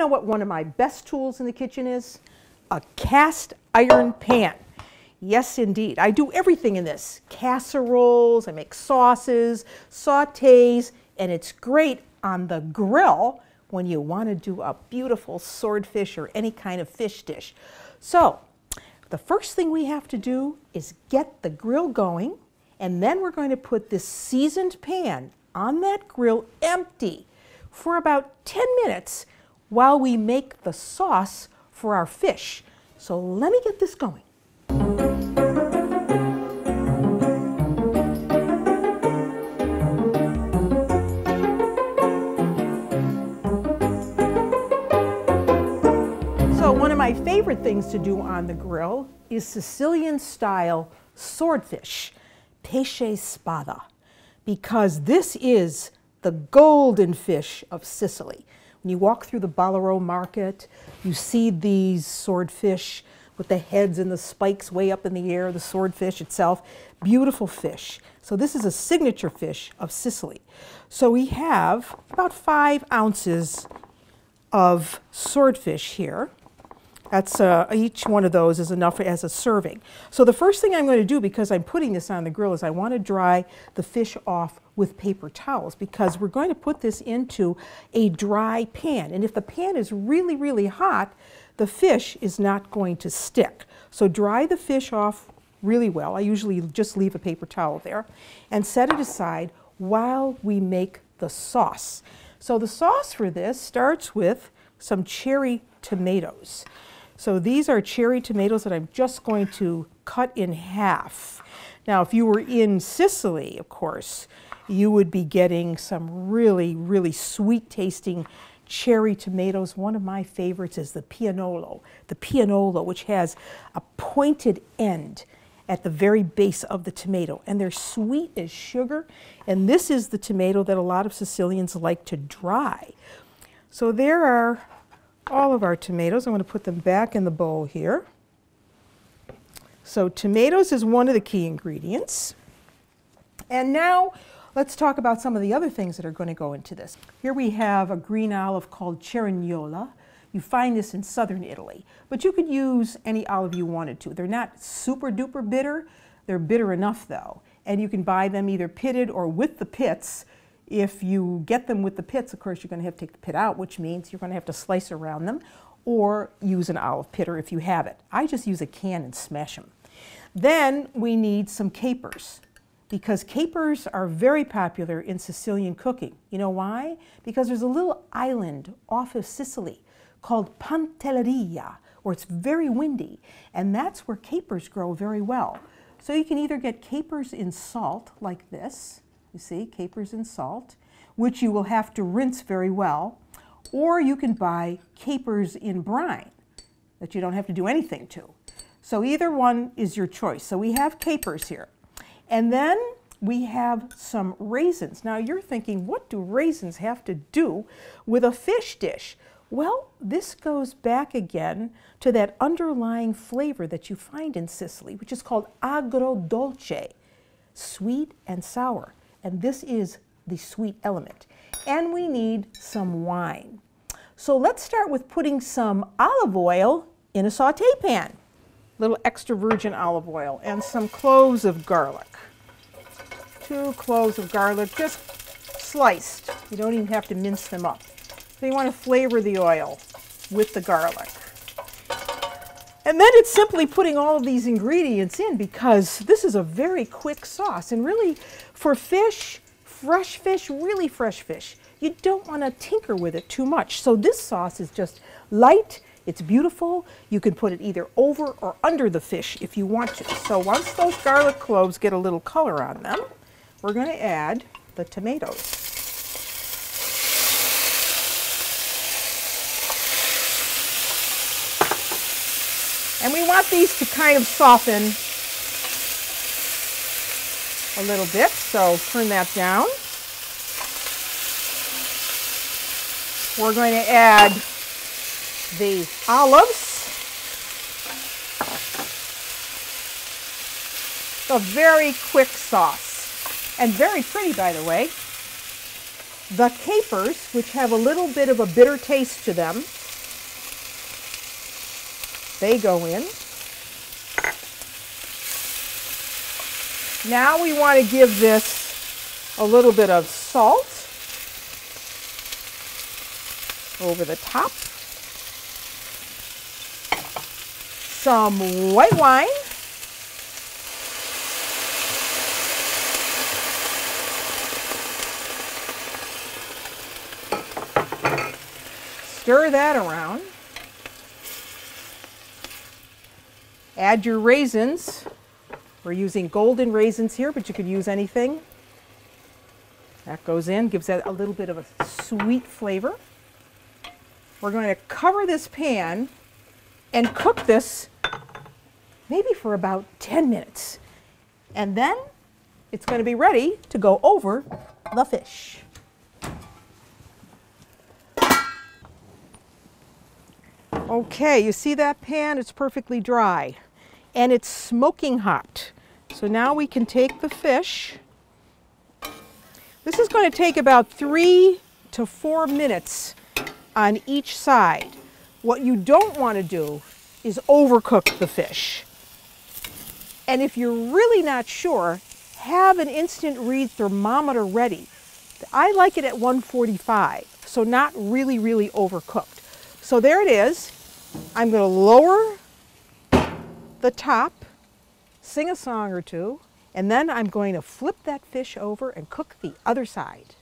know what one of my best tools in the kitchen is? A cast iron pan. Yes, indeed. I do everything in this. Casseroles, I make sauces, sautés, and it's great on the grill when you want to do a beautiful swordfish or any kind of fish dish. So, the first thing we have to do is get the grill going, and then we're going to put this seasoned pan on that grill empty for about 10 minutes while we make the sauce for our fish. So let me get this going. So one of my favorite things to do on the grill is Sicilian style swordfish, pesce spada, because this is the golden fish of Sicily. When you walk through the Ballarò market, you see these swordfish with the heads and the spikes way up in the air, the swordfish itself. Beautiful fish. So this is a signature fish of Sicily. So we have about five ounces of swordfish here. That's uh, each one of those is enough as a serving. So the first thing I'm going to do, because I'm putting this on the grill, is I want to dry the fish off with paper towels because we're going to put this into a dry pan. And if the pan is really, really hot, the fish is not going to stick. So dry the fish off really well. I usually just leave a paper towel there and set it aside while we make the sauce. So the sauce for this starts with some cherry tomatoes. So these are cherry tomatoes that I'm just going to cut in half. Now, if you were in Sicily, of course, you would be getting some really, really sweet tasting cherry tomatoes. One of my favorites is the piennolo, the piennolo, which has a pointed end at the very base of the tomato. And they're sweet as sugar. And this is the tomato that a lot of Sicilians like to dry. So there are all of our tomatoes. I'm going to put them back in the bowl here. So tomatoes is one of the key ingredients. And now let's talk about some of the other things that are going to go into this. Here we have a green olive called Cerignola. You find this in southern Italy, but you could use any olive you wanted to. They're not super duper bitter. They're bitter enough though. And you can buy them either pitted or with the pits if you get them with the pits, of course, you're going to have to take the pit out, which means you're going to have to slice around them or use an olive pitter if you have it. I just use a can and smash them. Then we need some capers because capers are very popular in Sicilian cooking. You know why? Because there's a little island off of Sicily called Pantelleria, where it's very windy, and that's where capers grow very well. So you can either get capers in salt like this, you see, capers and salt, which you will have to rinse very well. Or you can buy capers in brine that you don't have to do anything to. So either one is your choice. So we have capers here. And then we have some raisins. Now you're thinking, what do raisins have to do with a fish dish? Well, this goes back again to that underlying flavor that you find in Sicily, which is called agrodolce, sweet and sour and this is the sweet element. And we need some wine. So let's start with putting some olive oil in a saute pan. Little extra virgin olive oil and some cloves of garlic. Two cloves of garlic, just sliced. You don't even have to mince them up. So you want to flavor the oil with the garlic. And then it's simply putting all of these ingredients in because this is a very quick sauce. And really, for fish, fresh fish, really fresh fish, you don't want to tinker with it too much. So this sauce is just light, it's beautiful. You can put it either over or under the fish if you want to. So once those garlic cloves get a little color on them, we're going to add the tomatoes. And we want these to kind of soften a little bit, so turn that down. We're going to add the olives. A very quick sauce, and very pretty, by the way. The capers, which have a little bit of a bitter taste to them, They go in. Now we want to give this a little bit of salt over the top. Some white wine. Stir that around. Add your raisins. We're using golden raisins here, but you could use anything. That goes in, gives that a little bit of a sweet flavor. We're going to cover this pan and cook this maybe for about 10 minutes. And then it's going to be ready to go over the fish. Okay, you see that pan? It's perfectly dry and it's smoking hot. So now we can take the fish. This is going to take about three to four minutes on each side. What you don't want to do is overcook the fish. And if you're really not sure, have an instant read thermometer ready. I like it at 145, so not really, really overcooked. So there it is. I'm going to lower the top, sing a song or two, and then I'm going to flip that fish over and cook the other side.